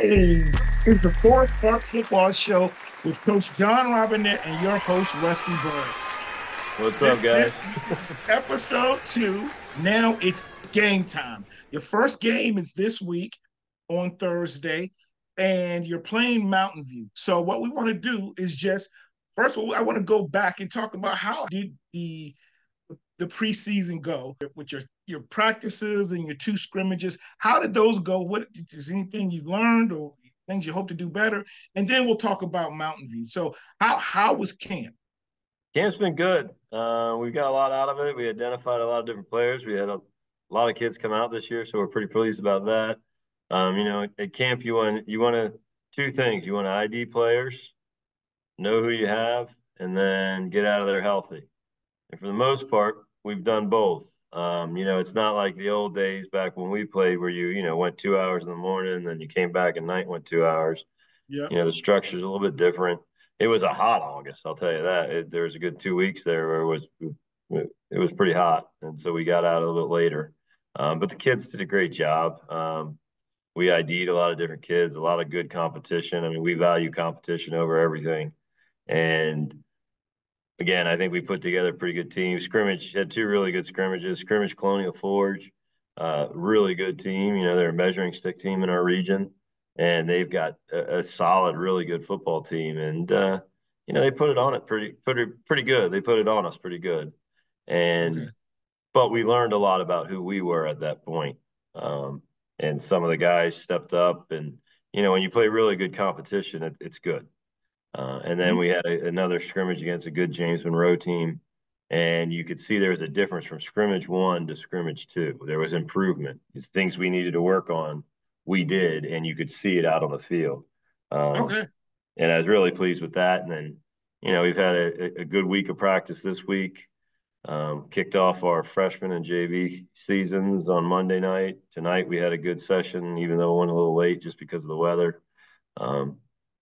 Hey, it's the Forest Park Football Show with Coach John Robinette and your host, Rusty Byrd. What's this, up, guys? Episode two. Now it's game time. Your first game is this week on Thursday, and you're playing Mountain View. So, what we want to do is just first of all, I want to go back and talk about how did the the preseason go with your your practices and your two scrimmages? How did those go? What is anything you learned or things you hope to do better? And then we'll talk about Mountain View. So how how was camp? Camp's been good. Uh, we got a lot out of it. We identified a lot of different players. We had a, a lot of kids come out this year, so we're pretty pleased about that. Um, you know, at camp you want you want to two things. You want to ID players, know who you have, and then get out of there healthy. And for the most part, we've done both. Um, you know, it's not like the old days back when we played where you, you know, went two hours in the morning and then you came back at night, went two hours. Yeah. You know, the structure's a little bit different. It was a hot August, I'll tell you that. It, there was a good two weeks there where it was it was pretty hot, and so we got out a little bit later. Um, but the kids did a great job. Um, we ID'd a lot of different kids, a lot of good competition. I mean, we value competition over everything, and again, I think we put together a pretty good team. Scrimmage had two really good scrimmages. Scrimmage Colonial Forge, uh, really good team. You know, they're a measuring stick team in our region, and they've got a, a solid, really good football team. And uh, you know, they put it on it pretty, pretty, pretty good. They put it on us pretty good. And okay. but we learned a lot about who we were at that point. Um, and some of the guys stepped up, and you know, when you play really good competition, it, it's good. Uh, and then mm-hmm. we had a, another scrimmage against a good James Monroe team. And you could see there was a difference from scrimmage one to scrimmage two. There was improvement. It's things we needed to work on, we did, and you could see it out on the field. Um, okay. And I was really pleased with that. And then, you know, we've had a, a good week of practice this week. Um, kicked off our freshman and JV seasons on Monday night. Tonight we had a good session, even though it went a little late just because of the weather. Um,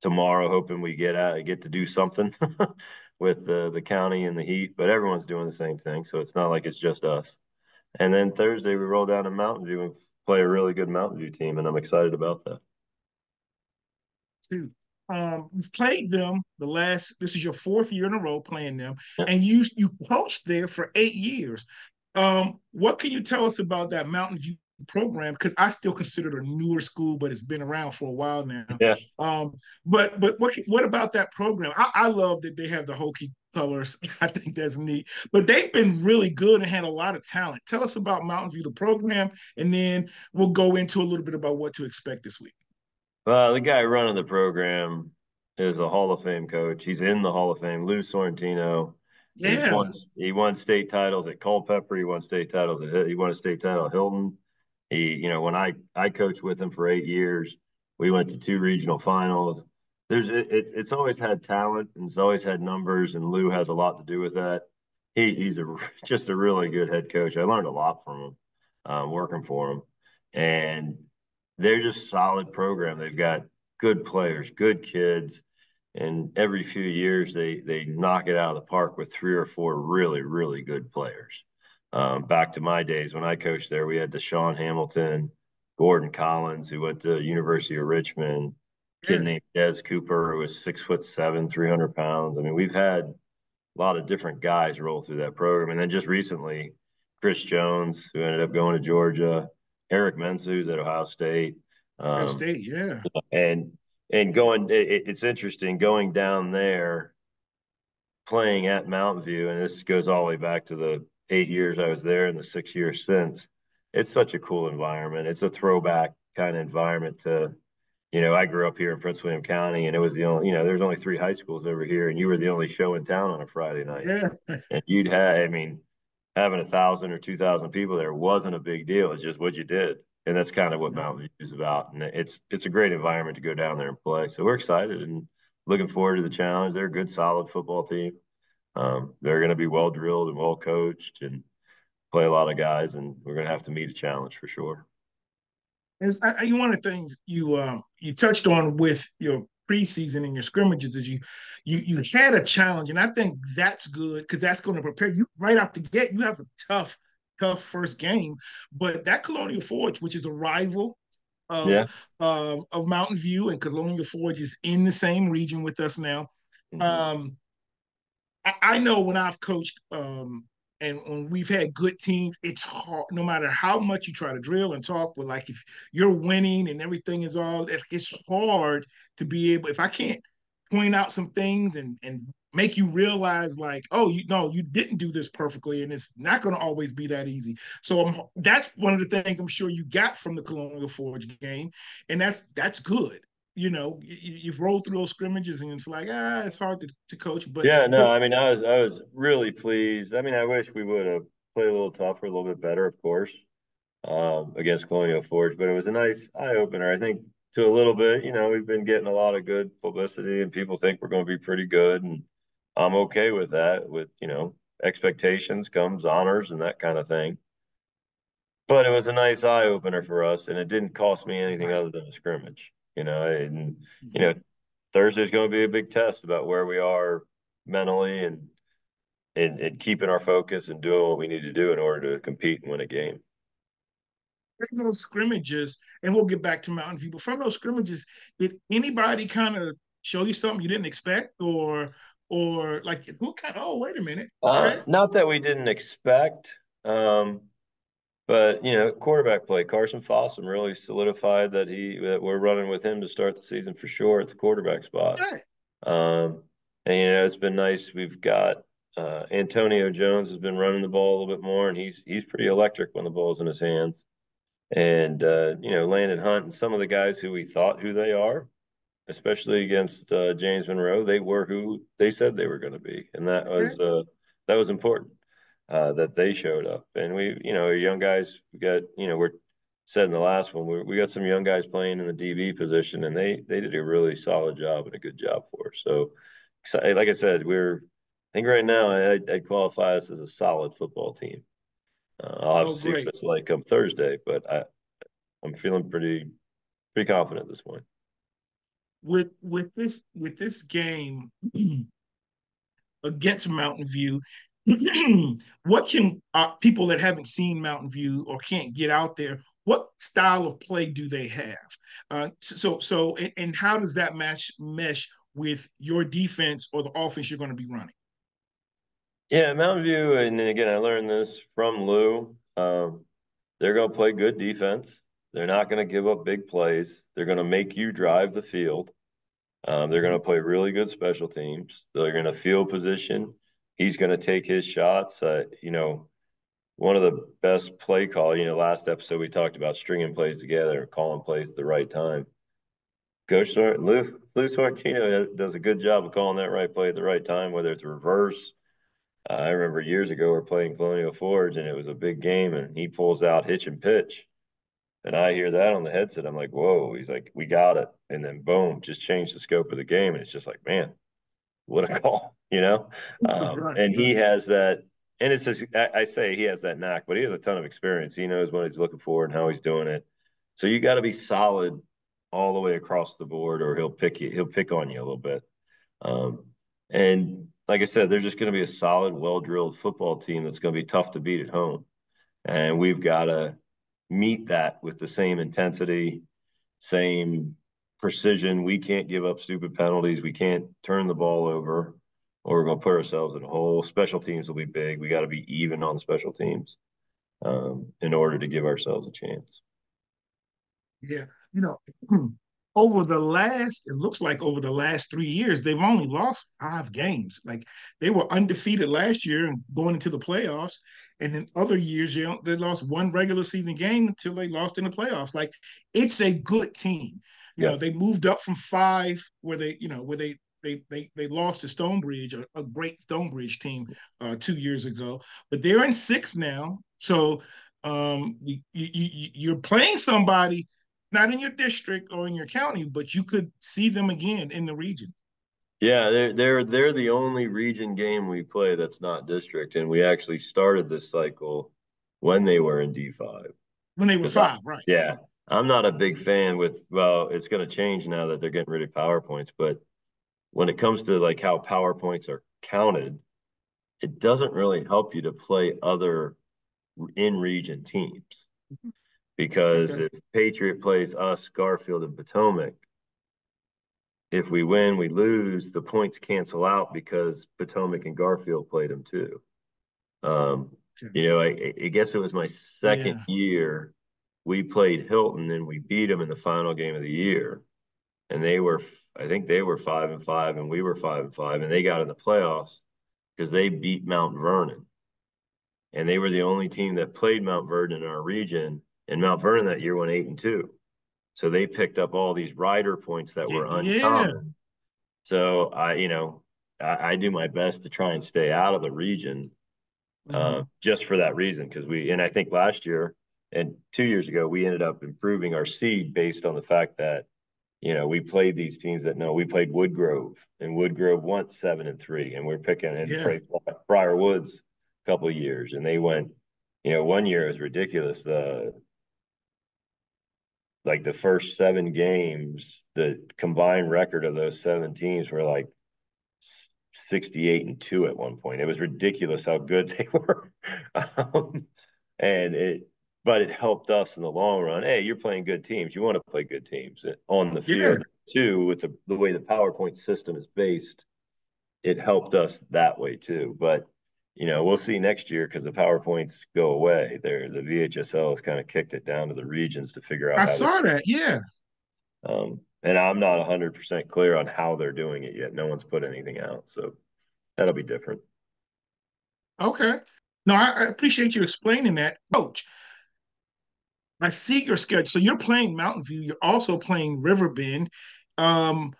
tomorrow, hoping we get out, get to do something with the the county and the heat. But everyone's doing the same thing, so it's not like it's just us. And then Thursday we roll down to Mountain View and play a really good Mountain View team, and I'm excited about that. Two. Um, you've played them the last. This is your fourth year in a row playing them, yeah. and you you coached there for eight years. Um, what can you tell us about that Mountain View program because I still consider it a newer school, but it's been around for a while now. Yeah. Um, but but what what about that program? I, I love that they have the Hokie colors. I think that's neat. But they've been really good and had a lot of talent. Tell us about Mountain View, the program, and then we'll go into a little bit about what to expect this week. Well, the guy running the program is a Hall of Fame coach. He's in the Hall of Fame. Lou Sorrentino. Yeah. Won, he won state titles at Culpeper. He won state titles at he won a state title at Hylton. He, you know, when I I coached with him for eight years, we went to two regional finals. There's it, it's always had talent and it's always had numbers, and Lou has a lot to do with that. He he's a just a really good head coach. I learned a lot from him, um, working for him, and they're just solid program. They've got good players, good kids, and every few years they they knock it out of the park with three or four really really good players. Um, back to my days when I coached there, we had Deshaun Hamilton, Gordon Collins, who went to University of Richmond, kid named Des Cooper, who was six foot seven, 300 pounds. I mean, we've had a lot of different guys roll through that program. And then just recently, Chris Jones, who ended up going to Georgia, Eric Mensah, who's at Ohio State. Um, Ohio State, yeah. And and going, it, it's interesting going down there, playing at Mountain View, and this goes all the way back to the eight years I was there and the six years since. It's such a cool environment. It's a throwback kind of environment to, you know, I grew up here in Prince William County and it was the only, you know, there's only three high schools over here and you were the only show in town on a Friday night. Yeah. and you'd have, I mean, having a thousand or two thousand people there wasn't a big deal. It's just what you did. And that's kind of what Mountain View is about. And it's it's a great environment to go down there and play. So we're excited and looking forward to the challenge. They're a good, solid football team. Um, they're going to be well drilled and well coached and play a lot of guys, and we're going to have to meet a challenge for sure. As I, one of the things you um, you touched on with your preseason and your scrimmages is you you you had a challenge, and I think that's good because that's going to prepare you right out the gate. You have a tough tough first game, but that Colonial Forge, which is a rival, of yeah. um, of Mountain View, and Colonial Forge is in the same region with us now. Mm-hmm. Um, I, know when I've coached um, and when we've had good teams, it's hard. No matter how much you try to drill and talk, but like if you're winning and everything is all, it's hard to be able. If I can't point out some things and and make you realize like oh you know you didn't do this perfectly and it's not going to always be that easy so um, that's one of the things i'm sure you got from the colonial forge game and that's that's good you know you, have rolled through those scrimmages and it's like ah it's hard to, to coach but yeah no i mean i was i was really pleased i mean i wish we would have played a little tougher a little bit better of course um, against colonial forge but it was a nice eye-opener i think to a little bit you know we've been getting a lot of good publicity and people think we're going to be pretty good and I'm okay with that. With you know expectations comes honors and that kind of thing. But it was a nice eye opener for us, and it didn't cost me anything other than a scrimmage. You know, and you know Thursday's going to be a big test about where we are mentally and and, and keeping our focus and doing what we need to do in order to compete and win a game. From those scrimmages, and we'll get back to Mountain View, but from those scrimmages, did anybody kind of show you something you didn't expect, or or like who kind of oh wait a minute uh, uh, not that we didn't expect um, but you know quarterback play carson fossum really solidified that he that we're running with him to start the season for sure at the quarterback spot. Um, and you know it's been nice. We've got uh, antonio jones has been running the ball a little bit more and he's he's pretty electric when the ball's in his hands. And uh, you know landon hunt and some of the guys who we thought who they are especially against uh, James Monroe, they were who they said they were going to be, and that was uh, that was important uh, that they showed up. And we, you know, young guys, we got, you know, we're said in the last one, we, we got some young guys playing in the DB position, and they they did a really solid job and a good job for us. So, like I said, we're I think right now I, I'd qualify us as a solid football team. Uh, I'll have oh, to see great. what it's like come Thursday, but I I'm feeling pretty pretty confident at this point with with this with this game against Mountain View, what can uh, people that haven't seen Mountain View or can't get out there? What style of play do they have? Uh, so so and, and how does that match mesh with your defense or the offense you're going to be running? Yeah, Mountain View, and again, I learned this from Lou. Um, they're going to play good defense. They're not going to give up big plays. They're going to make you drive the field. Um, they're going to play really good special teams. They're going to field position. He's going to take his shots. Uh, you know, one of the best play call. You know, last episode we talked about stringing plays together, calling plays at the right time. Coach Lou, Lou Sorrentino does a good job of calling that right play at the right time, whether it's reverse. Uh, I remember years ago we are playing Colonial Forge and it was a big game, and he pulls out hitch and pitch and I hear that on the headset. I'm like, whoa. He's like, we got it. And then boom, just changed the scope of the game. And it's just like, man, what a call, you know? Um, right. And he has that. And it's just, I, I say he has that knack, but he has a ton of experience. He knows what he's looking for and how he's doing it. So you got to be solid all the way across the board, or he'll pick you, he'll pick on you a little bit. Um, and like I said, they're just going to be a solid, well drilled football team that's going to be tough to beat at home. And we've got to meet that with the same intensity, same precision. We can't give up stupid penalties. We can't turn the ball over, or we're going to put ourselves in a hole. Special teams will be big. We got to be even on special teams um, in order to give ourselves a chance. Yeah, you know, over the last, it looks like over the last three years, they've only lost five games. Like they were undefeated last year and going into the playoffs. And in other years, you know, they lost one regular season game until they lost in the playoffs. Like it's a good team. You yeah. know, they moved up from five where they, you know, where they they they they lost to Stonebridge, a, a great Stonebridge team, uh, two years ago. But they're in six now. So um, you, you you're playing somebody not in your district or in your county, but you could see them again in the region. Yeah, they're they're they're the only region game we play that's not district, and we actually started this cycle when they were in D five. When they were five, right? Yeah, I'm not a big fan with. Well, it's going to change now that they're getting rid of powerpoints, but when it comes to like how powerpoints are counted, it doesn't really help you to play other in region teams. Mm-hmm because okay. if Patriot plays us, Garfield, and Potomac, if we win, we lose, the points cancel out because Potomac and Garfield played them too. Um. You know, I, I, guess it was my second yeah. year. We played Hylton and we beat them in the final game of the year. And they were, I think they were five and five, and we were five and five, and they got in the playoffs because they beat Mount Vernon. And they were the only team that played Mount Vernon in our region. And Mount Vernon that year went eight and two. So they picked up all these rider points that were uncommon. Yeah. So I, you know, I, I, do my best to try and stay out of the region, uh, mm-hmm. just for that reason. Because we, and I think last year and two years ago, we ended up improving our seed based on the fact that, you know, we played these teams that know we played Woodgrove, and Woodgrove went seven and three, and we're picking and yeah. Briar Woods a couple of years, and they went, you know, one year it was ridiculous. The like the first seven games, the combined record of those seven teams were like 68 and two at one point. It was ridiculous how good they were. um, and it, but it helped us in the long run. Hey, you're playing good teams. You want to play good teams on the field yeah. too, with the, the way the PowerPoint system is based. It helped us that way too. But you know, we'll see next year because the PowerPoints go away. There, the VHSL has kind of kicked it down to the regions to figure out. I saw that, yeah. Um, and I'm not 100% clear on how they're doing it yet. No one's put anything out, so that'll be different. Okay. No, I, I appreciate you explaining that, Coach. I see your schedule. So you're playing Mountain View. You're also playing Riverbend. Um,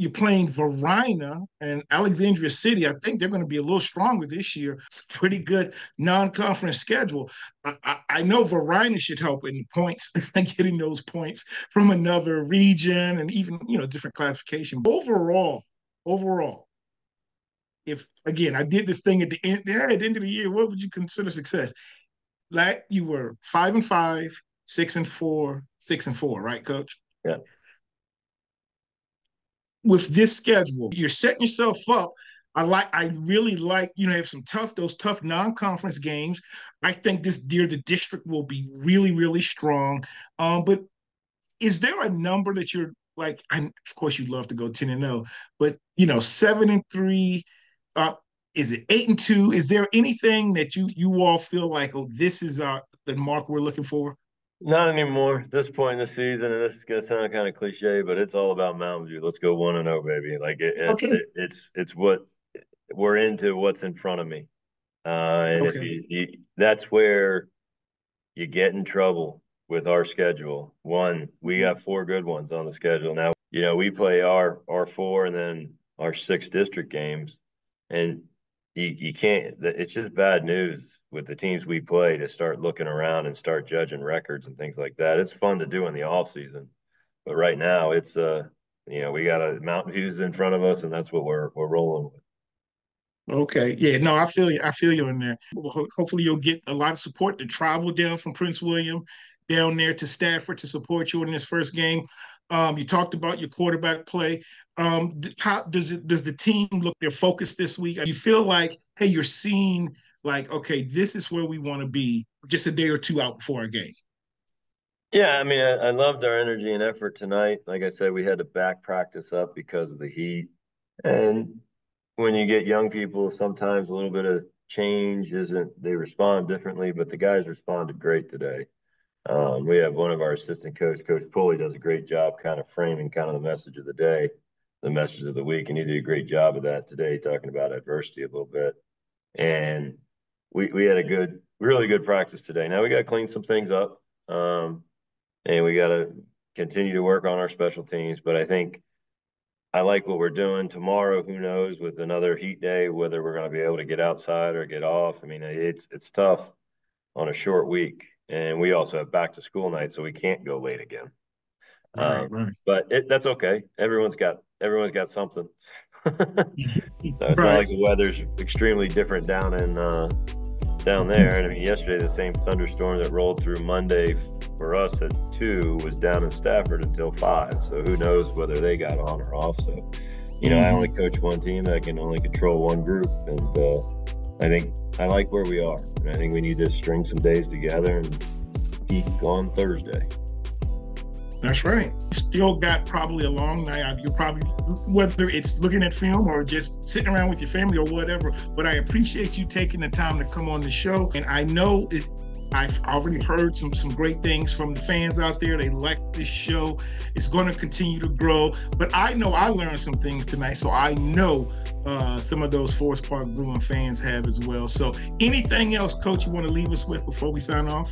you're playing Varina and Alexandria City. I think they're going to be a little stronger this year. It's a pretty good non-conference schedule. I, I, I know Varina should help in points, getting those points from another region and even you know different classification. Overall, overall, if again I did this thing at the end at the end of the year, what would you consider success? Like you were five and five, six and four, six and four, right, Coach? Yeah with this schedule, you're setting yourself up. I like, I really like, you know, have some tough, those tough non-conference games. I think this year the district will be really, really strong. Um, but is there a number that you're like? I, of course, you'd love to go ten and 0, but you know, seven and three. Uh, is it eight and two? Is there anything that you you all feel like, oh, this is uh, the mark we're looking for? Not anymore. At this point in the season, and this is gonna sound kind of cliche, but it's all about Mountain View. Let's go one and zero, oh, baby. Like it, okay. it, it's it's what we're into. What's in front of me, uh, and okay. if you, you, that's where you get in trouble with our schedule. One, we mm-hmm. got four good ones on the schedule now. You know, we play our our four and then our six district games, and you, you can't it's just bad news with the teams we play to start looking around and start judging records and things like that. It's fun to do in the off season but right now it's uh you know we got a mountain views in front of us and that's what we're we're rolling with. Okay. Yeah no i feel you i feel you in there. Hopefully you'll get a lot of support to travel down from prince william down there to stafford to support you in this first game um, you talked about your quarterback play. Um, how does it does the team look their focus this week? You feel like, hey, you're seeing like, okay, this is where we want to be just a day or two out before a game. Yeah, I mean, I, I, loved our energy and effort tonight. Like I said, we had to back practice up because of the heat. And when you get young people, sometimes a little bit of change isn't, they respond differently, but the guys responded great today. Um, we have one of our assistant coach, Coach Pulley, does a great job kind of framing kind of the message of the day, the message of the week, and he did a great job of that today, talking about adversity a little bit. And we we had a good, really good practice today. Now we got to clean some things up, um, and we got to continue to work on our special teams. But I think I like what we're doing tomorrow. Who knows with another heat day whether we're going to be able to get outside or get off. I mean, it's it's tough on a short week and we also have back to school night, so we can't go late again. Right, um, right. But it, that's okay. Everyone's got everyone's got something. so it's right. not like the weather's extremely different down in uh, down there. And I mean, yesterday the same thunderstorm that rolled through Monday for us at two was down in Stafford until five. So who knows whether they got on or off. So you know, mm-hmm. I only coach one team. I can only control one group, and uh, I think I like where we are. And I think we need to string some days together and Peak on Thursday. That's right. Still got probably a long night. You're probably whether it's looking at film or just sitting around with your family or whatever. But I appreciate you taking the time to come on the show, and I know it, I've already heard some some great things from the fans out there. They like this show. It's going to continue to grow. But I know I learned some things tonight, so I know uh, some of those Forest Park Bruin fans have as well. So, anything else, Coach, you want to leave us with before we sign off?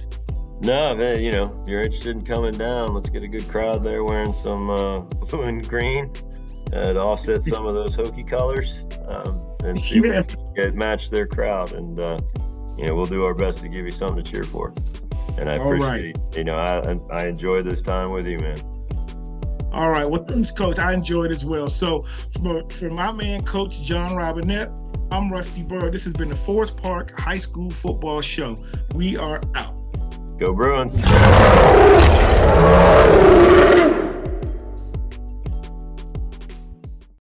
No, man, you know, if you're interested in coming down, let's get a good crowd there wearing some uh, blue and green uh, to offset some of those hokey colors um, and see yeah. if match their crowd. And, uh, you know, we'll do our best to give you something to cheer for. And I appreciate, right. you know, I, I enjoy this time with you, man. All right. Well, thanks, Coach. I enjoyed as well. So, for, for my man, Coach John Robinette, I'm Rusty Byrd. This has been the Forest Park High School Football Show. We are out. Go Bruins.